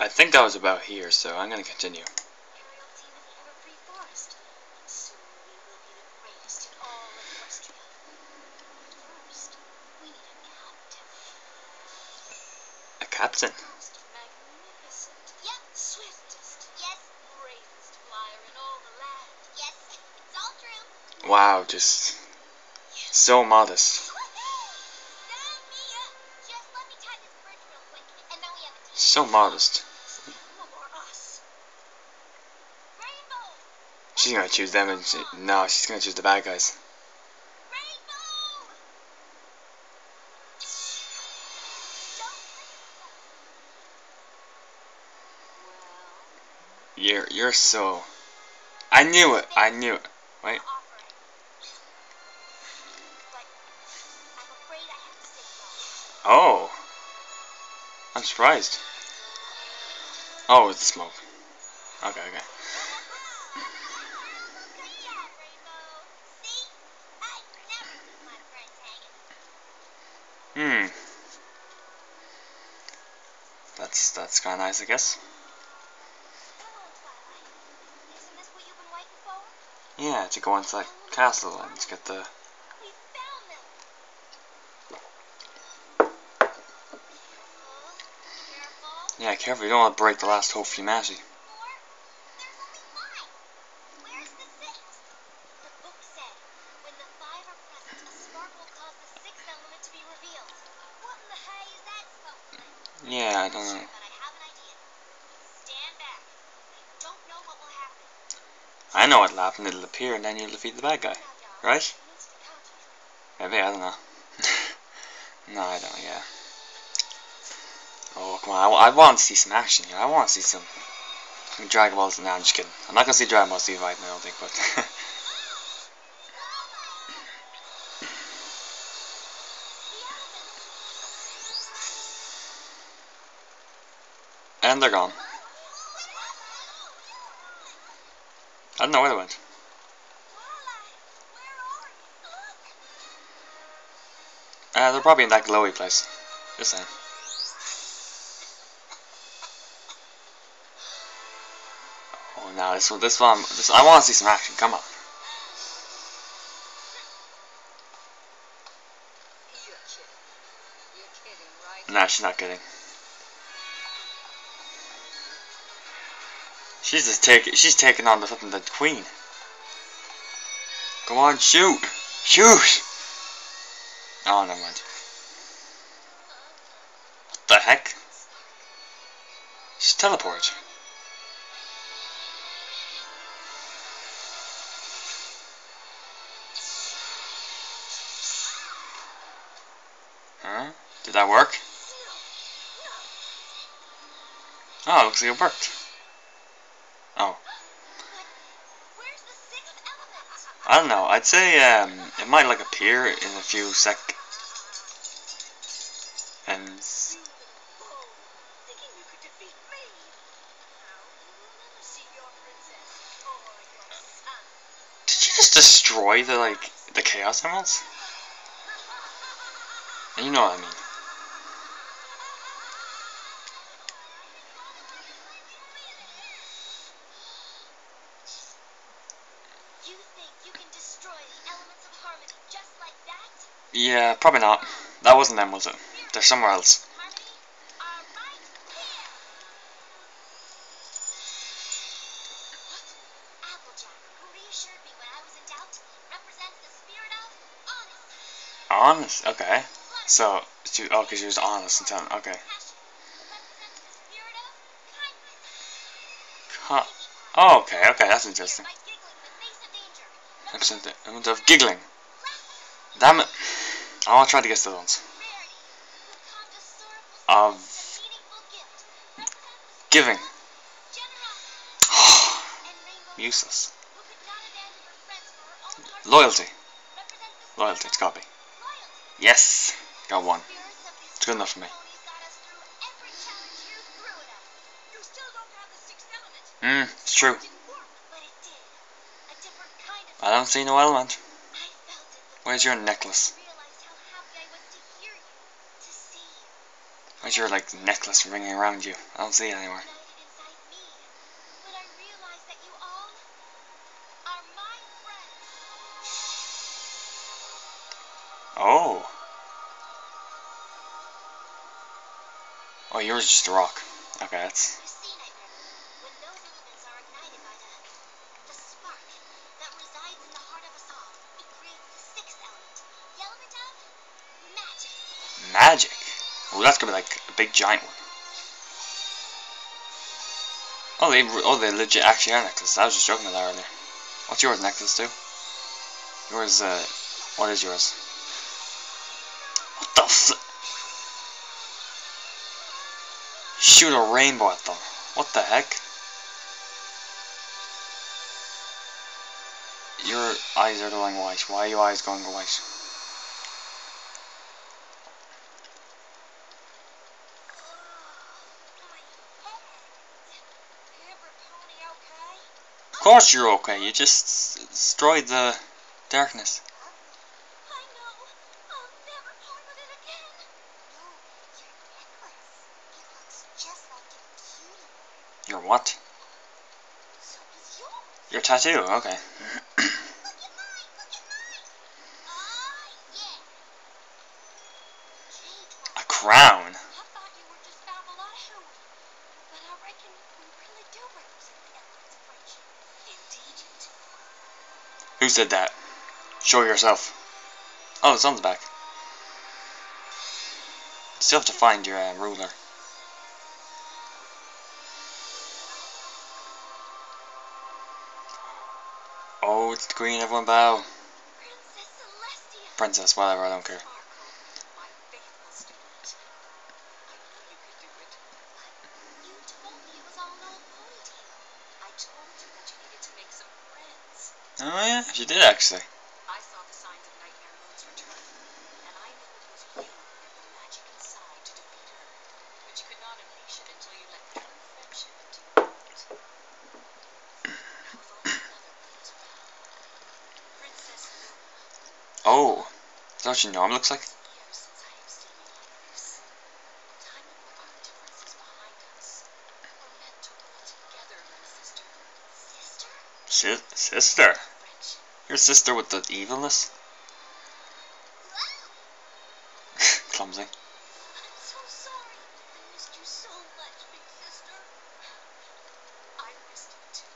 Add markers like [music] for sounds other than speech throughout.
I think that was about here, so I'm continue. First, we need a captain. A captain. Most magnificent. Yep. Swiftest. She's gonna choose them, and she, no, she's gonna choose the bad guys. You're you're so. I knew it. I knew it. No. Oh. I'm surprised. Oh, it's the smoke. Okay, okay. Good job, Rainbow. See? I never leave my friends hanging. Hmm. That's that's kind of nice, I guess. Yeah, to go into inside castle and to get the. Yeah, careful. You don't want to break the last hope for humanity. Four. There's only five. Where's the sixth? The book said, when the five are present, a spark will cause the sixth element to be revealed. What in the hay is that supposed to mean? Yeah, I don't know. I know what'll happen. It'll appear, and then you'll defeat the bad guy. Right? to to. Maybe I don't know. [laughs] no, I don't. Yeah. Oh come on! I, I want to see some action here. I want to see some, Dragon Balls. No, I'm just kidding. I'm not gonna see Dragon Ball Z right now. I don't think, but [laughs] and they're gone. I don't know where they went. Uh, they're probably in that glowy place. Just saying. Oh no, this one, this one, this, I want to see some action. Come on. Nah, she's not kidding. She's just taking, she's taking on the flipping the queen. Come on, shoot, shoot. Oh, never mind. What the heck? She's teleported. Huh? Did that work? Oh, looks like it worked. Oh? I don't know. I'd say um, it might like appear in a few sec. And did you just destroy the like the chaos emeralds? You know what I mean. You think you can destroy the elements of harmony just like that? Yeah, probably not. That wasn't them, was it? They're somewhere else. Harmony are right here. What? Applejack, who reassured me when I was in doubt, represents the spirit. Honest. Okay. So she. Oh, because she was honest and telling. Okay. passion represents the spirit of kindness. Huh. Oh, okay. Okay, that's interesting. By giggling in the face of danger. Episode element of giggling. Damn it. I'll try to guess the ones. Of giving. [sighs] Useless. Loyalty. Loyalty. It's got to be. Yes. Got one. It's good enough for me. ponies got us I don't see no element. Where's your necklace? Where's your like necklace ringing around you? I don't see it friends. Oh. Oh, yours is just a rock. Okay, that's. Magic. Oh, that's gonna be like a big giant one. Oh, they oh they legit actually are necklaces. I was just joking with that earlier. What's yours necklace too? Yours uh, what is yours? What the f? Shoot a rainbow at them. What the heck? Your eyes are going white. Why are your eyes going white? My head. Ever pony okay? Of course you're okay. You just destroyed the darkness. I know. I'll never part with it [coughs] again. No, your necklace. It looks just like your cutie. Your what? So is yours. Your tattoo. Okay. Look at mine. Look at mine. Ah, yeah. Jade A one. crown. I thought you were just Babalashi. But I reckon we really do represent the elements of friendship. Indeed you do. Who said that? Show yourself. Oh, the sun's back. Still have to find your uh, ruler. Oh, it's the queen. Everyone bow. Princess Celestia. Princess, whatever. I don't care. Sparkle, my faithful student. I knew you could do it. You told me it was all an old ponytail. I told you that you needed to make some friends. Oh yeah, she did actually. I saw the signs of Nightmare Moon's return, and I knew it was you and the magic inside to defeat her. But you could not unleash it until you let pure friendship into the world. Now if only another one was around. Princess Luna, Oh, is that what your norm looks like? it's years since I have seen you like this. Time to put our differences behind us. We're meant to rule together, my sister. Sister? Si- sister. Friendship. Your sister with the evilness. [laughs] Clumsy. I'm so sorry. I missed you so much, big sister. I missed you too.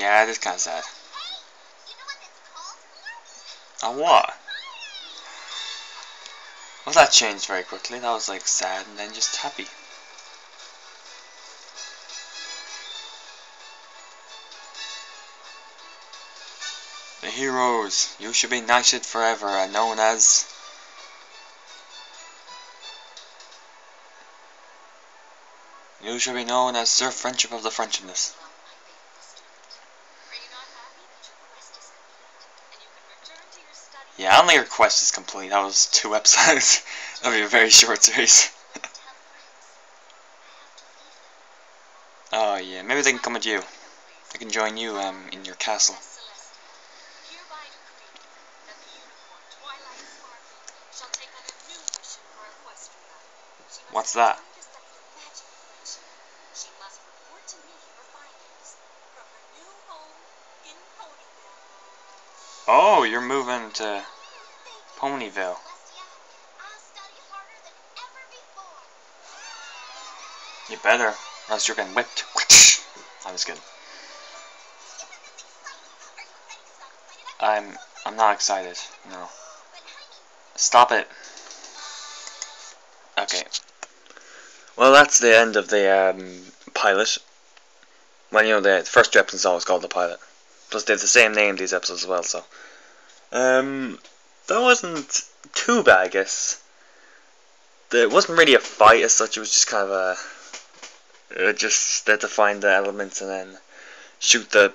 Yeah, it is kind of sad. Hey, you know what that's called for? A what? Well, that changed very quickly. That was like sad and then just happy. The heroes, you should be knighted forever and known as. You should be known as Sir Friendship of the your your studies? Yeah, only your quest is complete. That was two [laughs] episodes. Be a very short series. [laughs] Oh yeah, maybe they can come with you. They can join you um in your castle. Princess Celestia, hereby decree that the unicorn Twilight Sparkle shall take on a new mission for Equestria. She must What's that? continue to study the magic of friendship. She must report to me her findings from her new home in Ponyville. Oh, you're moving to Ponyville. Celestia. I'll study harder than ever before. You better, else you're getting whipped. I'm just kidding. Isn't this exciting? Are you ready to stop excited? I'm I'm not excited. No. Stop it. Okay. Well, that's the end of the um, pilot. Well, you know, the first two episodes always called the pilot. Plus, they have the same name these episodes as well. So, um, that wasn't too bad, I guess. The- It wasn't really a fight as such. It was just kind of a uh, just they had to find the elements and then shoot the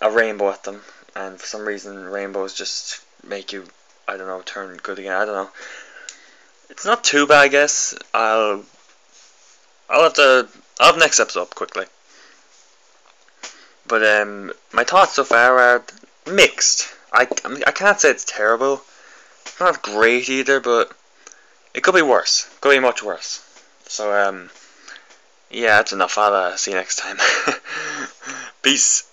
a rainbow at them. And for some reason, rainbows just make you I don't know, turn good again. I don't know. It's not too bad, I guess. I'll I'll have to I'll have next episode up quickly. But um, my thoughts so far are mixed. I I, can't say it's terrible. not great either, but it could be worse. Could be much worse. So um, yeah, that's enough. I'll uh, see you next time. [laughs] Peace.